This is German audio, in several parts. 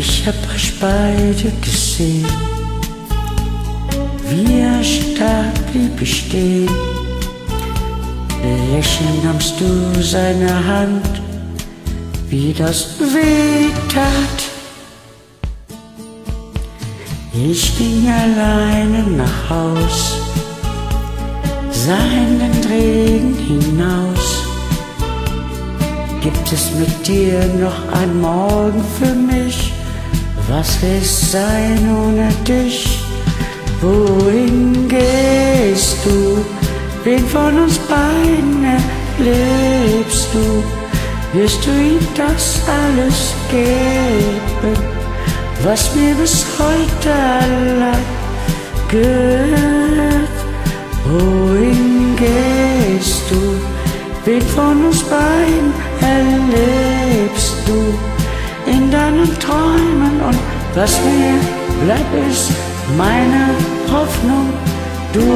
Ich hab euch beide gesehen, wie er stark blieb bestehen. Lächelnd nahmst du seine Hand, wie das weh tat. Ich ging alleine nach Haus, sah in den Regen hinaus. Gibt es mit dir noch ein Morgen für mich? Was ist sein ohne dich? Wohin gehst du? Wen von uns beiden erlebst du? Wirst du ihm das alles geben? was mir bis heute allein gehört. Wohin gehst du? Wen von uns beiden erlebst du in deinen Träumen? Und was mir bleibt, ist meine Hoffnung. Du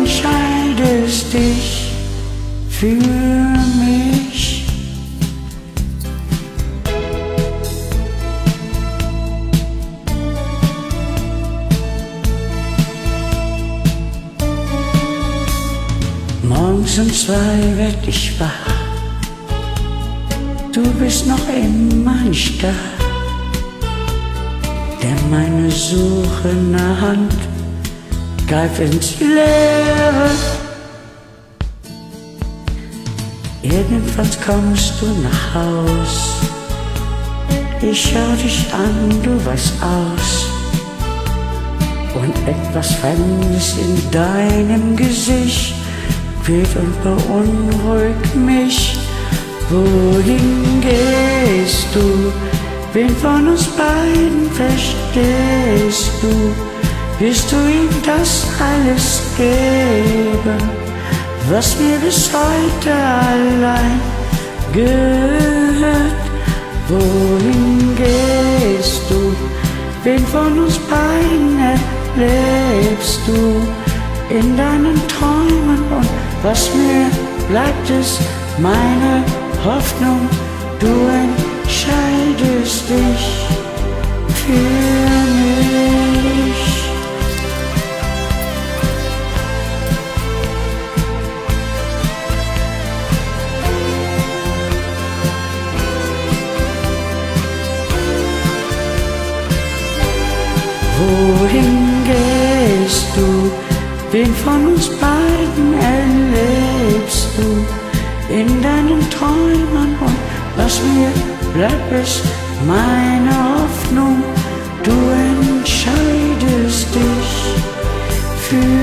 entscheidest dich für mich. Morgens um zwei werd ich wach. Du bist noch immer nicht da. Der meine suchende Hand greift ins Leere. Irgendwann kommst du nach Haus. Ich schau dich an, du weißt aus. Und etwas Fremdes in deinem Gesicht quält und beunruhigt mich. Wohin? Wen von uns beiden verstehst du? Wirst du ihm das alles geben, was mir bis heute allein gehört? Wohin gehst du? Wen von uns beiden erlebst du in deinen Träumen und was mir bleibt, ist meine Hoffnung. Du entscheidest dich für mich. Wohin gehst du? Wen von uns beiden erlebst du in deinen Träumen und was mir bleibt ist meine Hoffnung, du entscheidest dich für